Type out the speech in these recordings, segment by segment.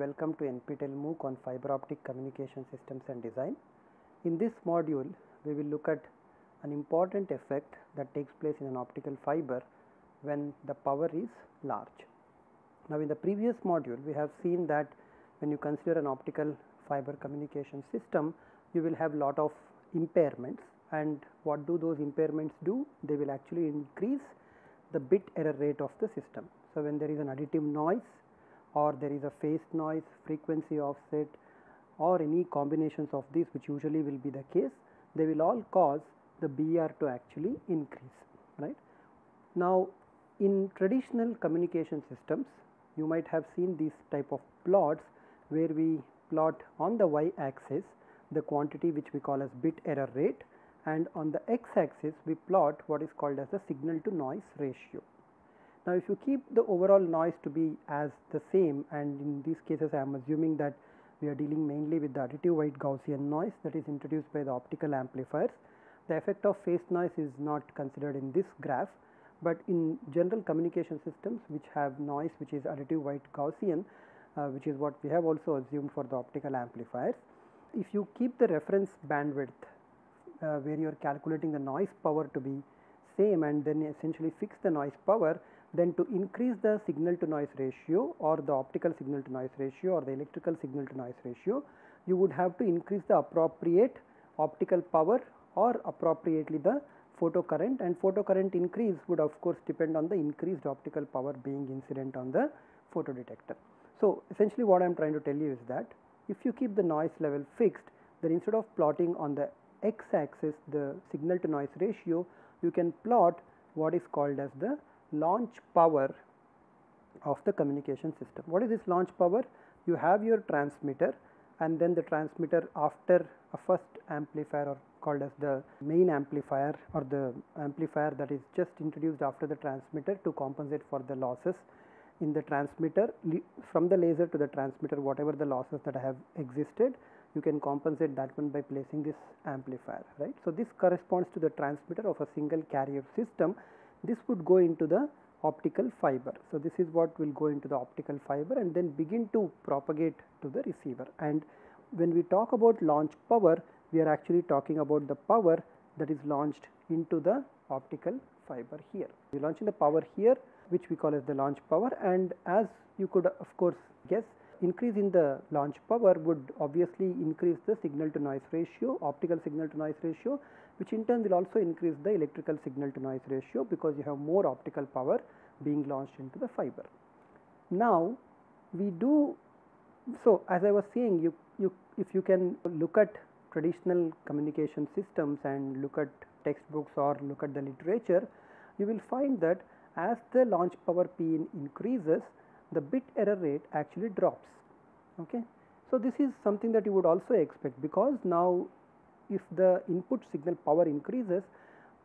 welcome to NPTEL MOOC on fiber optic communication systems and design. In this module, we will look at an important effect that takes place in an optical fiber when the power is large. Now, in the previous module, we have seen that when you consider an optical fiber communication system, you will have lot of impairments and what do those impairments do? They will actually increase the bit error rate of the system. So, when there is an additive noise or there is a phase noise, frequency offset or any combinations of these which usually will be the case, they will all cause the BR to actually increase, right. Now, in traditional communication systems, you might have seen these type of plots where we plot on the y axis the quantity which we call as bit error rate and on the x axis we plot what is called as the signal to noise ratio. Now, if you keep the overall noise to be as the same and in these cases I am assuming that we are dealing mainly with the additive white Gaussian noise that is introduced by the optical amplifiers. The effect of phase noise is not considered in this graph, but in general communication systems which have noise which is additive white Gaussian uh, which is what we have also assumed for the optical amplifiers. If you keep the reference bandwidth uh, where you are calculating the noise power to be same and then essentially fix the noise power then to increase the signal to noise ratio or the optical signal to noise ratio or the electrical signal to noise ratio, you would have to increase the appropriate optical power or appropriately the photocurrent and photocurrent increase would of course depend on the increased optical power being incident on the photodetector. So, essentially what I am trying to tell you is that if you keep the noise level fixed then instead of plotting on the x axis the signal to noise ratio you can plot what is called as the launch power of the communication system. What is this launch power? You have your transmitter and then the transmitter after a first amplifier or called as the main amplifier or the amplifier that is just introduced after the transmitter to compensate for the losses in the transmitter from the laser to the transmitter whatever the losses that have existed you can compensate that one by placing this amplifier right. So, this corresponds to the transmitter of a single carrier system this would go into the optical fiber. So, this is what will go into the optical fiber and then begin to propagate to the receiver and when we talk about launch power we are actually talking about the power that is launched into the optical fiber here. We are launching the power here which we call as the launch power and as you could of course guess increase in the launch power would obviously increase the signal to noise ratio, optical signal to noise ratio which in turn will also increase the electrical signal to noise ratio because you have more optical power being launched into the fiber. Now, we do so as I was saying you, you if you can look at traditional communication systems and look at textbooks or look at the literature, you will find that as the launch power P in increases, the bit error rate actually drops. Okay. So, this is something that you would also expect because now if the input signal power increases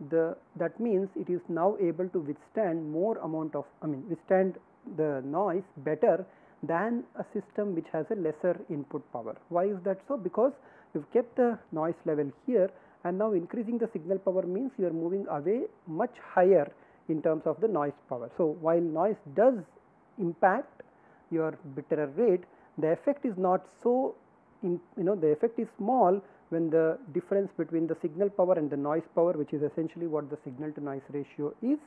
the that means it is now able to withstand more amount of I mean withstand the noise better than a system which has a lesser input power. Why is that so? Because you have kept the noise level here and now increasing the signal power means you are moving away much higher in terms of the noise power. So, while noise does impact your bit error rate, the effect is not so in, you know the effect is small when the difference between the signal power and the noise power which is essentially what the signal to noise ratio is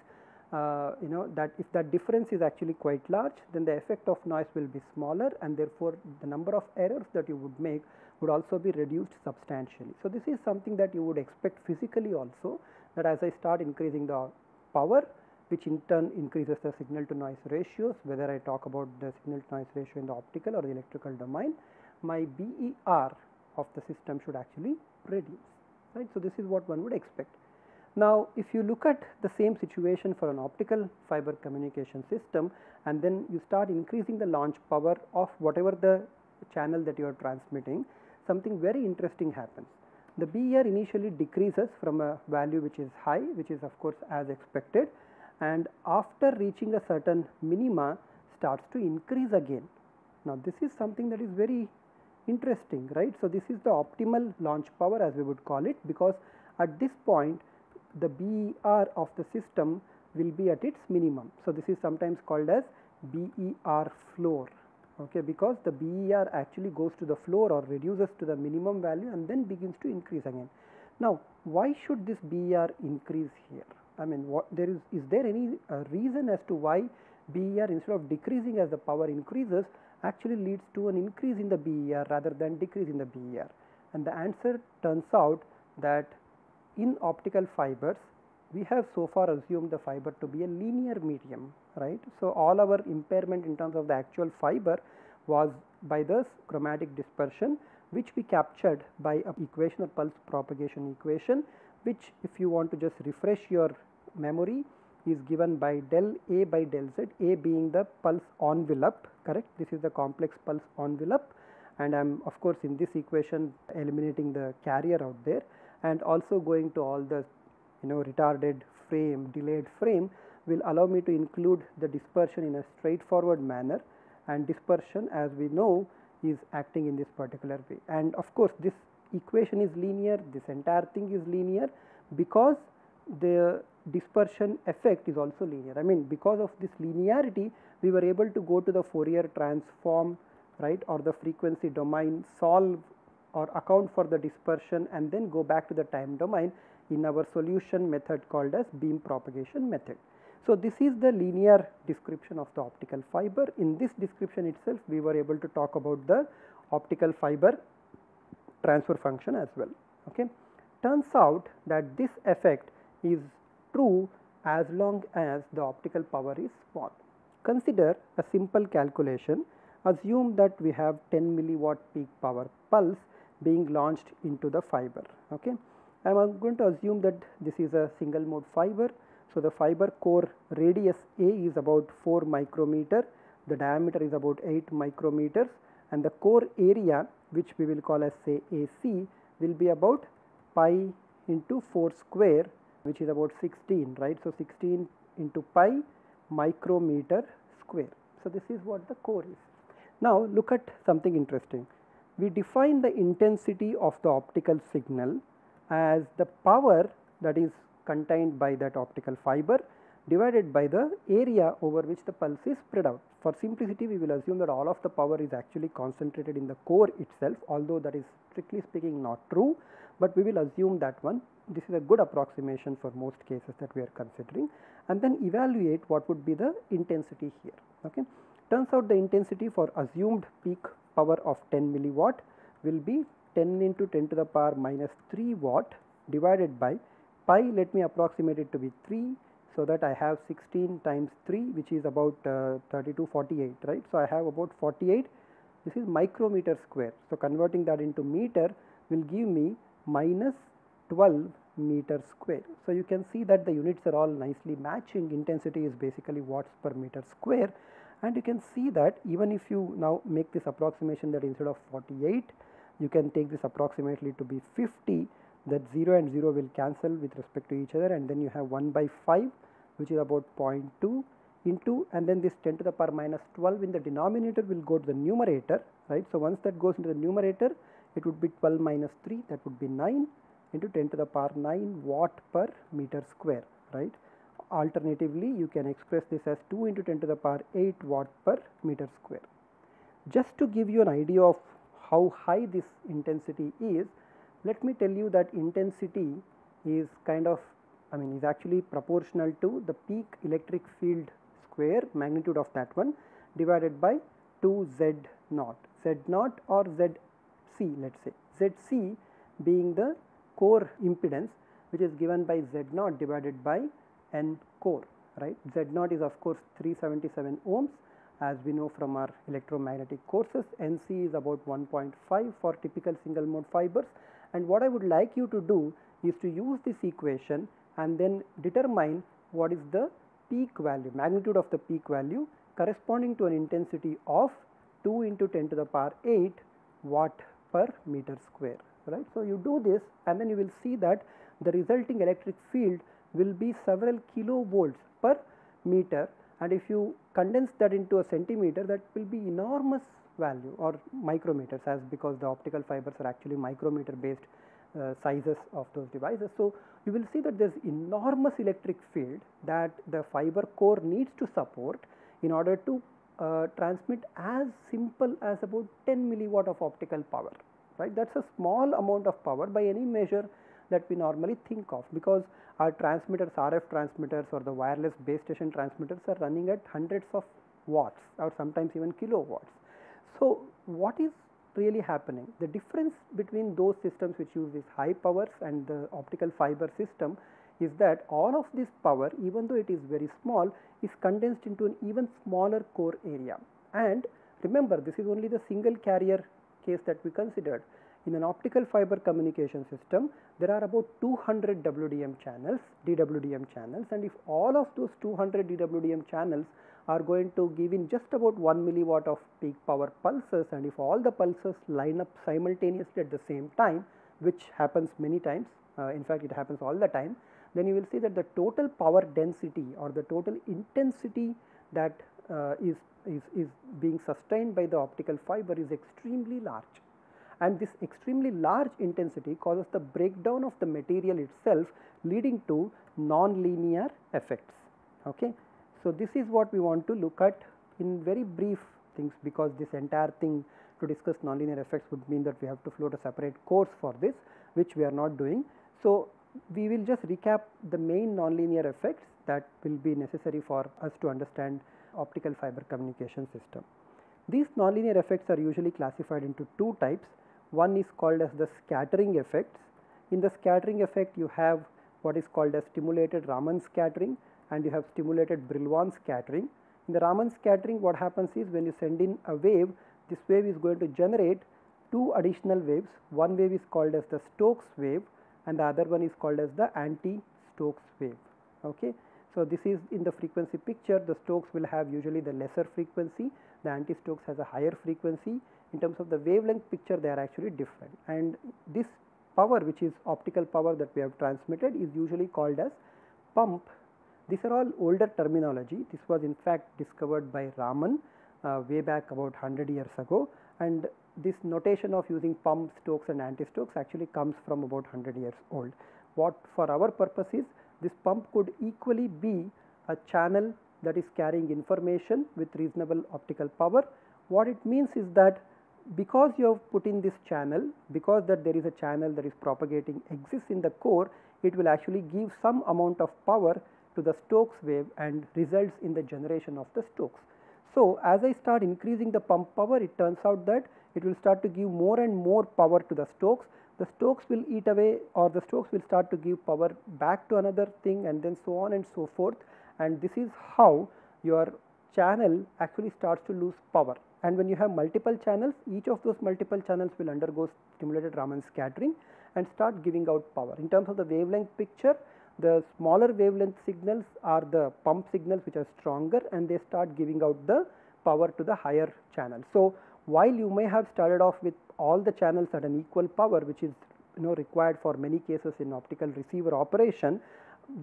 uh, you know that if that difference is actually quite large then the effect of noise will be smaller and therefore the number of errors that you would make would also be reduced substantially. So, this is something that you would expect physically also that as I start increasing the power which in turn increases the signal to noise ratios whether I talk about the signal to noise ratio in the optical or the electrical domain my BER of the system should actually reduce right. So, this is what one would expect. Now, if you look at the same situation for an optical fiber communication system and then you start increasing the launch power of whatever the channel that you are transmitting something very interesting happens. The BER initially decreases from a value which is high which is of course as expected and after reaching a certain minima starts to increase again. Now, this is something that is very interesting right. So, this is the optimal launch power as we would call it because at this point the BER of the system will be at its minimum. So, this is sometimes called as BER floor okay because the BER actually goes to the floor or reduces to the minimum value and then begins to increase again. Now why should this BER increase here? I mean what there is is there any uh, reason as to why BER instead of decreasing as the power increases actually leads to an increase in the BER rather than decrease in the BER and the answer turns out that in optical fibers we have so far assumed the fiber to be a linear medium right. So, all our impairment in terms of the actual fiber was by the chromatic dispersion which we captured by a equation or pulse propagation equation which if you want to just refresh your memory is given by del A by del Z, A being the pulse envelope correct? This is the complex pulse envelope. And I am of course in this equation eliminating the carrier out there and also going to all the you know retarded frame delayed frame will allow me to include the dispersion in a straightforward manner. And dispersion as we know is acting in this particular way. And of course this equation is linear. This entire thing is linear because the dispersion effect is also linear. I mean because of this linearity we were able to go to the Fourier transform right or the frequency domain solve or account for the dispersion and then go back to the time domain in our solution method called as beam propagation method. So, this is the linear description of the optical fiber. In this description itself we were able to talk about the optical fiber transfer function as well. Okay. Turns out that this effect is true as long as the optical power is small. Consider a simple calculation assume that we have 10 milliwatt peak power pulse being launched into the fiber. Okay. I am going to assume that this is a single mode fiber. So, the fiber core radius A is about 4 micrometer, the diameter is about 8 micrometers and the core area which we will call as say AC will be about pi into 4 square which is about 16 right. So, 16 into pi micrometer square. So, this is what the core is. Now, look at something interesting. We define the intensity of the optical signal as the power that is contained by that optical fiber divided by the area over which the pulse is spread out. For simplicity we will assume that all of the power is actually concentrated in the core itself although that is strictly speaking not true, but we will assume that one this is a good approximation for most cases that we are considering and then evaluate what would be the intensity here. Okay. Turns out the intensity for assumed peak power of 10 milliwatt will be 10 into 10 to the power minus 3 watt divided by pi let me approximate it to be 3 so that I have 16 times 3 which is about uh, 32 48 right. So, I have about 48 this is micrometer square. So, converting that into meter will give me minus 12 meter square. So, you can see that the units are all nicely matching intensity is basically watts per meter square and you can see that even if you now make this approximation that instead of 48 you can take this approximately to be 50 that 0 and 0 will cancel with respect to each other and then you have 1 by 5 which is about 0.2 into and then this 10 to the power minus 12 in the denominator will go to the numerator right. So, once that goes into the numerator it would be 12 minus 3 that would be 9 into 10 to the power 9 watt per meter square right. Alternatively you can express this as 2 into 10 to the power 8 watt per meter square. Just to give you an idea of how high this intensity is, let me tell you that intensity is kind of I mean is actually proportional to the peak electric field square magnitude of that one divided by 2 z naught, z naught or zc let us say, zc being the core impedance which is given by z naught divided by n core right. z naught is of course 377 ohms. As we know from our electromagnetic courses NC is about 1.5 for typical single mode fibers. And what I would like you to do is to use this equation and then determine what is the peak value magnitude of the peak value corresponding to an intensity of 2 into 10 to the power 8 watt per meter square right. So, you do this and then you will see that the resulting electric field will be several kilovolts per meter and if you condense that into a centimeter that will be enormous value or micrometers as because the optical fibers are actually micrometer based uh, sizes of those devices. So, you will see that there is enormous electric field that the fiber core needs to support in order to uh, transmit as simple as about 10 milliwatt of optical power right that is a small amount of power by any measure that we normally think of because our transmitters RF transmitters or the wireless base station transmitters are running at hundreds of watts or sometimes even kilowatts. So, what is really happening? The difference between those systems which use these high powers and the optical fiber system is that all of this power even though it is very small is condensed into an even smaller core area and remember this is only the single carrier case that we considered. In an optical fiber communication system, there are about 200 WDM channels, DWDM channels and if all of those 200 DWDM channels are going to give in just about 1 milliwatt of peak power pulses and if all the pulses line up simultaneously at the same time which happens many times uh, in fact it happens all the time then you will see that the total power density or the total intensity that uh, is is, is being sustained by the optical fiber is extremely large and this extremely large intensity causes the breakdown of the material itself leading to non-linear effects. Okay. So, this is what we want to look at in very brief things because this entire thing to discuss nonlinear effects would mean that we have to float a separate course for this which we are not doing. So, we will just recap the main nonlinear effects that will be necessary for us to understand optical fiber communication system. These nonlinear effects are usually classified into two types. One is called as the scattering effects. In the scattering effect you have what is called as stimulated Raman scattering and you have stimulated Brillouin scattering. In the Raman scattering what happens is when you send in a wave this wave is going to generate two additional waves. One wave is called as the Stokes wave and the other one is called as the anti-Stokes wave. Okay. So, this is in the frequency picture the Stokes will have usually the lesser frequency, the anti-Stokes has a higher frequency. In terms of the wavelength picture they are actually different and this power which is optical power that we have transmitted is usually called as pump. These are all older terminology. This was in fact discovered by Raman uh, way back about 100 years ago and this notation of using pump Stokes and anti-Stokes actually comes from about 100 years old. What for our purpose is this pump could equally be a channel that is carrying information with reasonable optical power. What it means is that because you have put in this channel, because that there is a channel that is propagating exists in the core, it will actually give some amount of power to the Stokes wave and results in the generation of the Stokes. So, as I start increasing the pump power, it turns out that it will start to give more and more power to the Stokes the Stokes will eat away or the Stokes will start to give power back to another thing and then so on and so forth and this is how your channel actually starts to lose power and when you have multiple channels each of those multiple channels will undergo stimulated Raman scattering and start giving out power. In terms of the wavelength picture the smaller wavelength signals are the pump signals which are stronger and they start giving out the power to the higher channel. So, while you may have started off with all the channels at an equal power which is you know required for many cases in optical receiver operation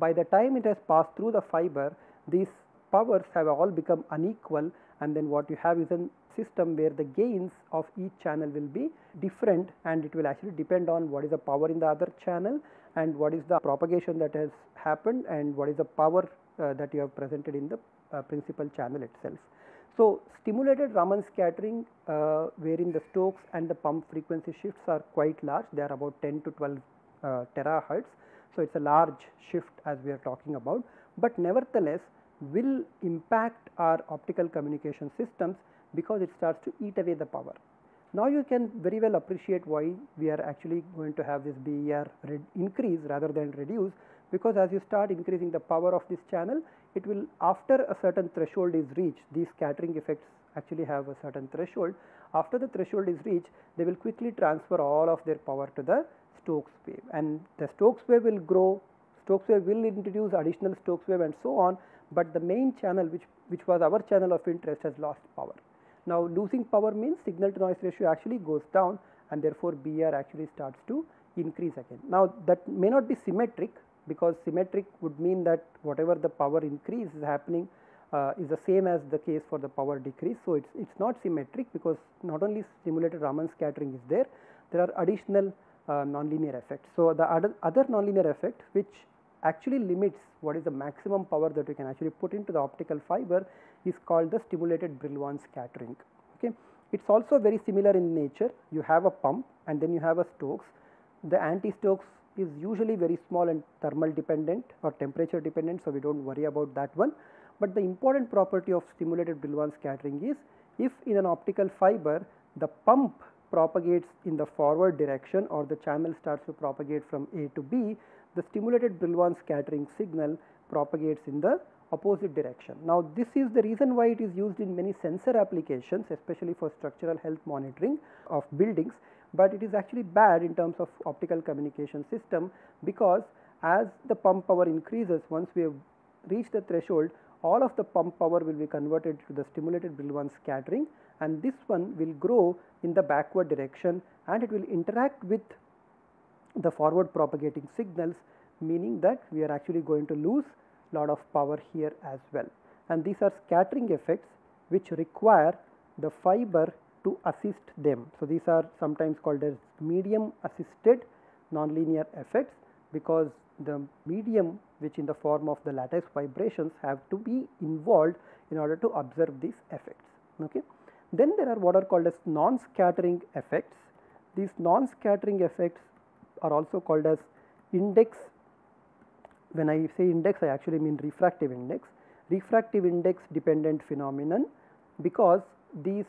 by the time it has passed through the fiber these powers have all become unequal and then what you have is a system where the gains of each channel will be different and it will actually depend on what is the power in the other channel and what is the propagation that has happened and what is the power uh, that you have presented in the uh, principal channel itself. So, stimulated Raman scattering uh, wherein the Stokes and the pump frequency shifts are quite large, they are about 10 to 12 uh, terahertz. So, it is a large shift as we are talking about, but nevertheless will impact our optical communication systems because it starts to eat away the power. Now, you can very well appreciate why we are actually going to have this BER increase rather than reduce because as you start increasing the power of this channel it will after a certain threshold is reached these scattering effects actually have a certain threshold after the threshold is reached they will quickly transfer all of their power to the Stokes wave and the Stokes wave will grow Stokes wave will introduce additional Stokes wave and so on but the main channel which which was our channel of interest has lost power. Now losing power means signal to noise ratio actually goes down and therefore BR actually starts to increase again. Now that may not be symmetric because symmetric would mean that whatever the power increase is happening uh, is the same as the case for the power decrease. So, it is it's not symmetric because not only stimulated Raman scattering is there, there are additional uh, nonlinear effects. So, the other, other nonlinear effect which actually limits what is the maximum power that we can actually put into the optical fiber is called the stimulated Brillouin scattering. Okay. It is also very similar in nature. You have a pump and then you have a Stokes. The anti-Stokes is usually very small and thermal dependent or temperature dependent. So, we do not worry about that one. But the important property of stimulated Brillouin scattering is if in an optical fiber the pump propagates in the forward direction or the channel starts to propagate from A to B, the stimulated Brillouin scattering signal propagates in the opposite direction. Now, this is the reason why it is used in many sensor applications especially for structural health monitoring of buildings, but it is actually bad in terms of optical communication system because as the pump power increases once we have reached the threshold all of the pump power will be converted to the stimulated Brillouin scattering and this one will grow in the backward direction and it will interact with the forward propagating signals meaning that we are actually going to lose lot of power here as well. And these are scattering effects which require the fiber to assist them. So, these are sometimes called as medium assisted nonlinear effects because the medium which in the form of the lattice vibrations have to be involved in order to observe these effects. Okay. Then there are what are called as non-scattering effects. These non-scattering effects are also called as index. When I say index, I actually mean refractive index. Refractive index dependent phenomenon because these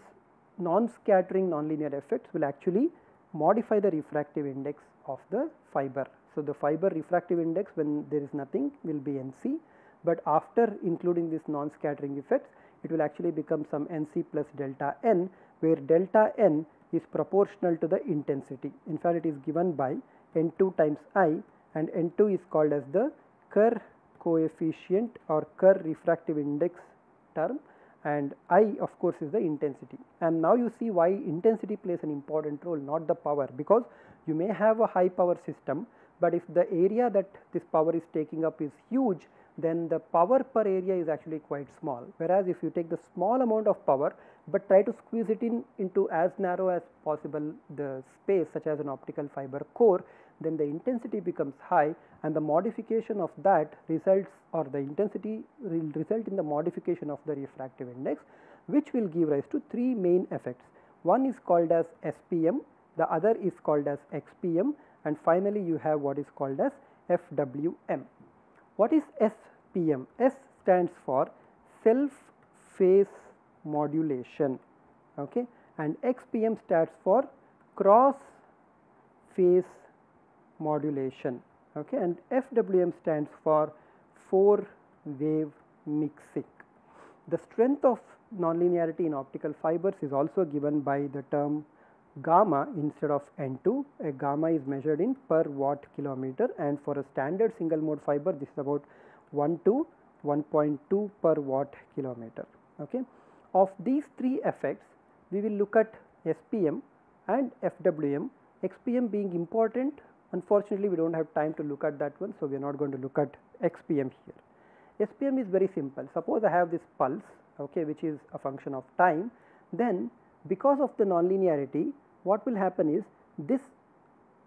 non-scattering nonlinear effects will actually modify the refractive index of the fiber. So, the fiber refractive index when there is nothing will be NC, but after including this non-scattering effects it will actually become some NC plus delta n where delta n is proportional to the intensity. In fact, it is given by N2 times I and N2 is called as the Kerr coefficient or Kerr refractive index term and I of course is the intensity. And now you see why intensity plays an important role not the power because you may have a high power system, but if the area that this power is taking up is huge then the power per area is actually quite small. Whereas if you take the small amount of power, but try to squeeze it in into as narrow as possible the space such as an optical fiber core, then the intensity becomes high and the modification of that results or the intensity will result in the modification of the refractive index which will give rise to three main effects. One is called as SPM, the other is called as XPM and finally you have what is called as FWM. What is SPM? S stands for self phase modulation okay and XPM stands for cross phase modulation okay and FWM stands for 4 wave mixing. The strength of nonlinearity in optical fibers is also given by the term gamma instead of N2. A gamma is measured in per watt kilometer and for a standard single mode fiber this is about 1 to 1.2 per watt kilometer. Okay. Of these three effects we will look at SPM and FWM, XPM being important unfortunately we do not have time to look at that one. So, we are not going to look at XPM here. SPM is very simple suppose I have this pulse okay, which is a function of time then because of the nonlinearity what will happen is this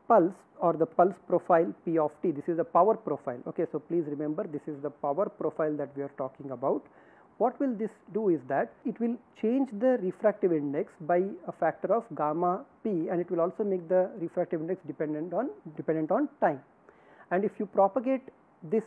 pulse or the pulse profile P of t, this is the power profile. Okay, so please remember this is the power profile that we are talking about. What will this do is that it will change the refractive index by a factor of gamma p and it will also make the refractive index dependent on dependent on time. And if you propagate this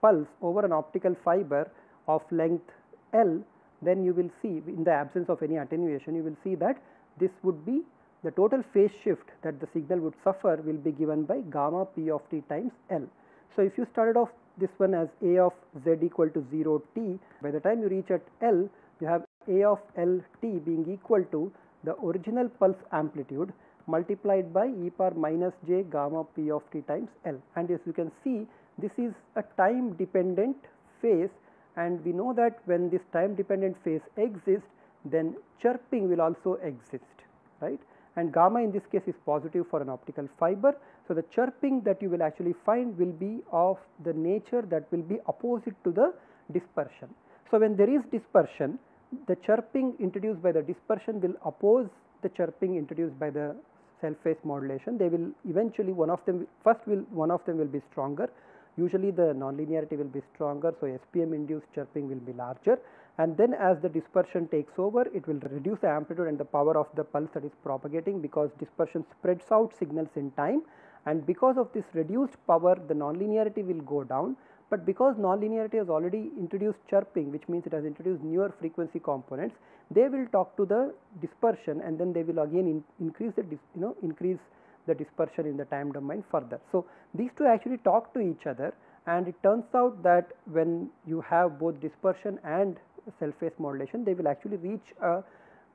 pulse over an optical fiber of length L then you will see in the absence of any attenuation you will see that this would be the total phase shift that the signal would suffer will be given by gamma p of t times L. So, if you started off this one as a of z equal to 0 t, by the time you reach at L, you have a of L t being equal to the original pulse amplitude multiplied by e power minus j gamma p of t times L. And as you can see, this is a time dependent phase. And we know that when this time dependent phase exists, then chirping will also exist, right and gamma in this case is positive for an optical fiber. So, the chirping that you will actually find will be of the nature that will be opposite to the dispersion. So, when there is dispersion the chirping introduced by the dispersion will oppose the chirping introduced by the self phase modulation. They will eventually one of them first will one of them will be stronger usually the nonlinearity will be stronger. So, SPM induced chirping will be larger and then as the dispersion takes over it will reduce the amplitude and the power of the pulse that is propagating because dispersion spreads out signals in time. And because of this reduced power the nonlinearity will go down. But because nonlinearity has already introduced chirping which means it has introduced newer frequency components they will talk to the dispersion and then they will again in increase the you know increase the dispersion in the time domain further. So, these two actually talk to each other and it turns out that when you have both dispersion and self phase modulation they will actually reach a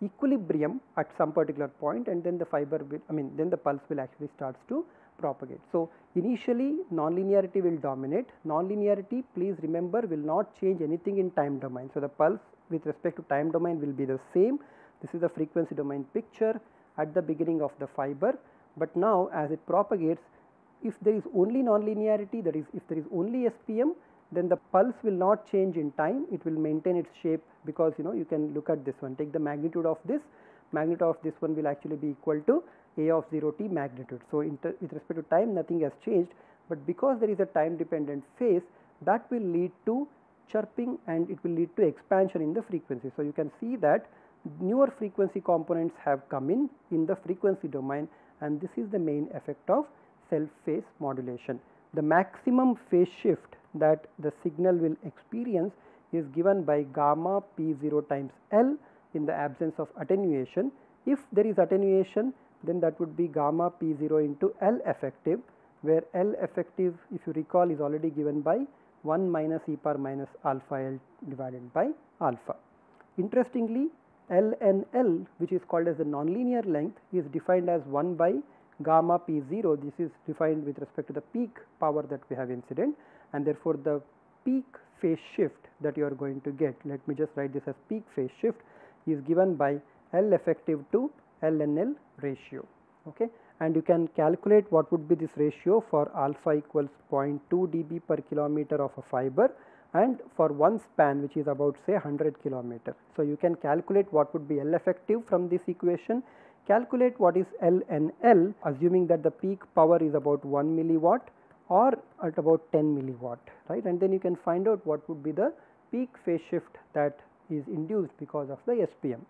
equilibrium at some particular point and then the fiber will I mean then the pulse will actually starts to propagate. So, initially nonlinearity will dominate, nonlinearity please remember will not change anything in time domain. So, the pulse with respect to time domain will be the same, this is the frequency domain picture at the beginning of the fiber, but now as it propagates if there is only nonlinearity that is if there is only SPM then the pulse will not change in time. It will maintain its shape because you know you can look at this one. Take the magnitude of this. Magnitude of this one will actually be equal to a of 0 t magnitude. So, with respect to time nothing has changed, but because there is a time dependent phase that will lead to chirping and it will lead to expansion in the frequency. So, you can see that newer frequency components have come in in the frequency domain. And this is the main effect of self phase modulation. The maximum phase shift that the signal will experience is given by gamma p 0 times L in the absence of attenuation. If there is attenuation then that would be gamma p 0 into L effective where L effective if you recall is already given by 1 minus e power minus alpha L divided by alpha. Interestingly LNL which is called as the nonlinear length is defined as 1 by gamma p 0 this is defined with respect to the peak power that we have incident and therefore the peak phase shift that you are going to get let me just write this as peak phase shift is given by L effective to LNL ratio okay and you can calculate what would be this ratio for alpha equals 0.2 dB per kilometer of a fiber and for one span which is about say 100 kilometer. So, you can calculate what would be L effective from this equation, calculate what is LNL assuming that the peak power is about 1 milliwatt or at about 10 milliwatt right and then you can find out what would be the peak phase shift that is induced because of the SPM.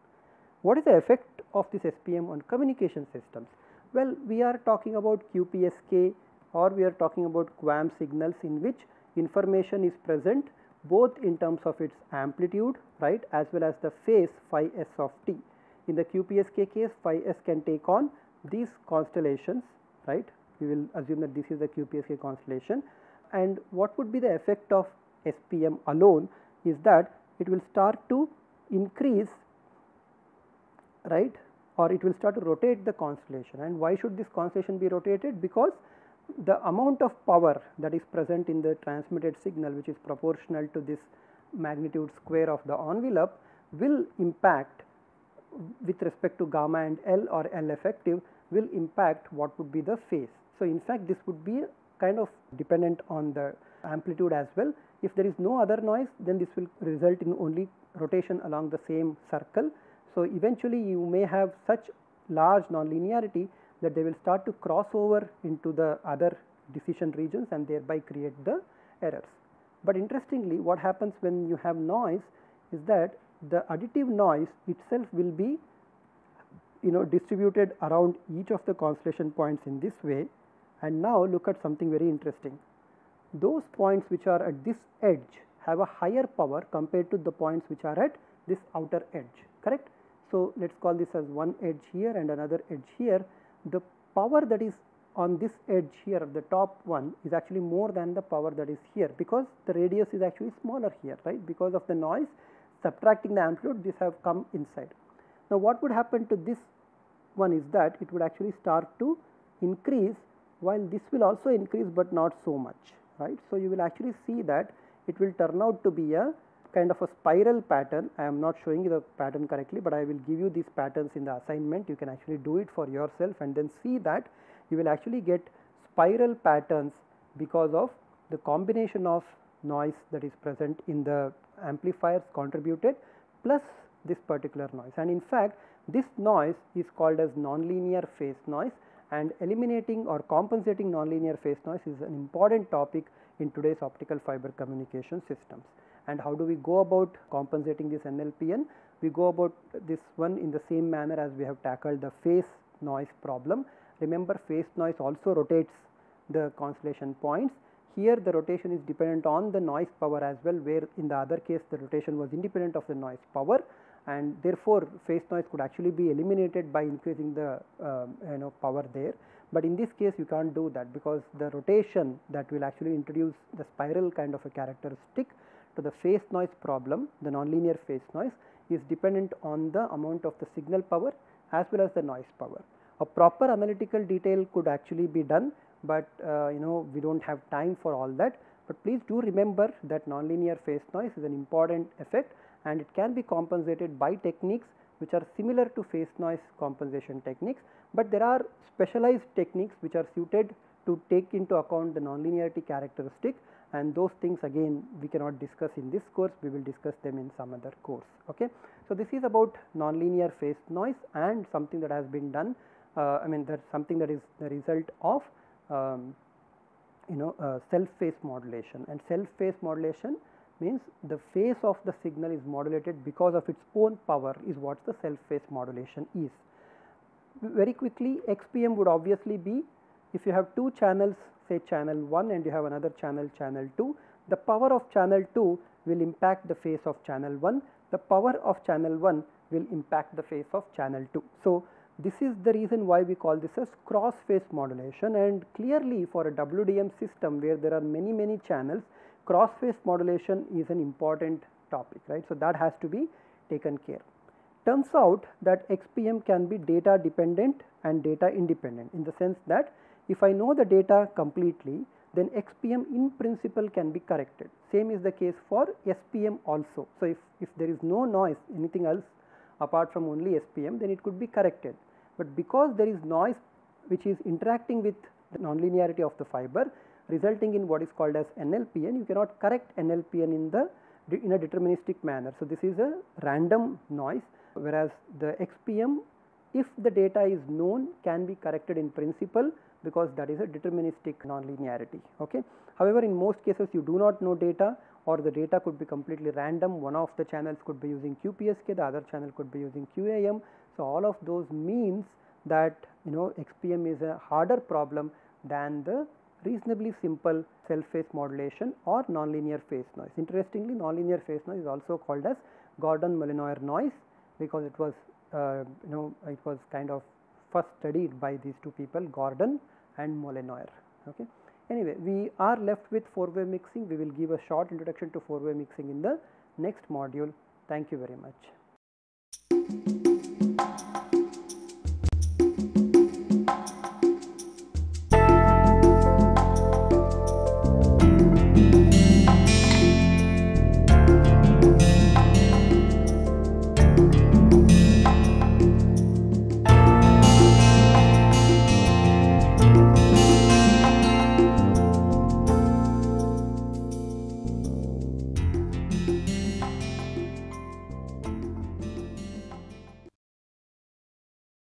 What is the effect of this SPM on communication systems? Well, we are talking about QPSK or we are talking about QAM signals in which information is present both in terms of its amplitude right as well as the phase phi s of t. In the QPSK case phi s can take on these constellations right? We will assume that this is the QPSK constellation. And what would be the effect of SPM alone is that it will start to increase right? Or it will start to rotate the constellation. And why should this constellation be rotated? Because the amount of power that is present in the transmitted signal which is proportional to this magnitude square of the envelope will impact with respect to gamma and L or L effective will impact what would be the phase. So, in fact, this would be kind of dependent on the amplitude as well. If there is no other noise then this will result in only rotation along the same circle so, eventually you may have such large nonlinearity that they will start to cross over into the other decision regions and thereby create the errors. But interestingly what happens when you have noise is that the additive noise itself will be you know distributed around each of the constellation points in this way and now look at something very interesting. Those points which are at this edge have a higher power compared to the points which are at this outer edge correct so, let us call this as one edge here and another edge here. The power that is on this edge here the top one is actually more than the power that is here because the radius is actually smaller here right because of the noise subtracting the amplitude this have come inside. Now, what would happen to this one is that it would actually start to increase while this will also increase, but not so much right. So, you will actually see that it will turn out to be a kind of a spiral pattern. I am not showing you the pattern correctly, but I will give you these patterns in the assignment. You can actually do it for yourself and then see that you will actually get spiral patterns because of the combination of noise that is present in the amplifiers contributed plus this particular noise. And in fact, this noise is called as nonlinear phase noise and eliminating or compensating nonlinear phase noise is an important topic in today's optical fiber communication systems and how do we go about compensating this NLPN? We go about this one in the same manner as we have tackled the phase noise problem. Remember phase noise also rotates the constellation points. Here the rotation is dependent on the noise power as well where in the other case the rotation was independent of the noise power and therefore phase noise could actually be eliminated by increasing the uh, you know power there. But in this case you can't do that because the rotation that will actually introduce the spiral kind of a characteristic to the phase noise problem the nonlinear phase noise is dependent on the amount of the signal power as well as the noise power. A proper analytical detail could actually be done, but uh, you know we do not have time for all that. But please do remember that nonlinear phase noise is an important effect and it can be compensated by techniques which are similar to phase noise compensation techniques, but there are specialized techniques which are suited to take into account the nonlinearity characteristic and those things again we cannot discuss in this course. We will discuss them in some other course. Okay? So this is about nonlinear phase noise and something that has been done uh, i mean that's something that is the result of um, you know uh, self phase modulation. And self phase modulation means the phase of the signal is modulated because of its own power is what the self phase modulation is. Very quickly xpm would obviously be if you have two channels say channel 1 and you have another channel channel 2 the power of channel 2 will impact the phase of channel 1 the power of channel 1 will impact the phase of channel 2. So, this is the reason why we call this as cross phase modulation and clearly for a WDM system where there are many many channels cross phase modulation is an important topic right. So, that has to be taken care. Turns out that XPM can be data dependent and data independent in the sense that if I know the data completely, then XPM in principle can be corrected. Same is the case for SPM also. So, if, if there is no noise anything else apart from only SPM then it could be corrected. But because there is noise which is interacting with the nonlinearity of the fiber resulting in what is called as NLPN, you cannot correct NLPN in the in a deterministic manner. So, this is a random noise whereas the XPM if the data is known can be corrected in principle because that is a deterministic nonlinearity. Okay. However, in most cases you do not know data or the data could be completely random. One of the channels could be using QPSK, the other channel could be using QAM. So, all of those means that you know XPM is a harder problem than the reasonably simple self phase modulation or nonlinear phase noise. Interestingly, nonlinear phase noise is also called as Gordon-Mollenauer noise because it was uh, you know it was kind of first studied by these two people Gordon and Mollenauer. Okay. Anyway, we are left with four wave mixing. We will give a short introduction to four wave mixing in the next module. Thank you very much.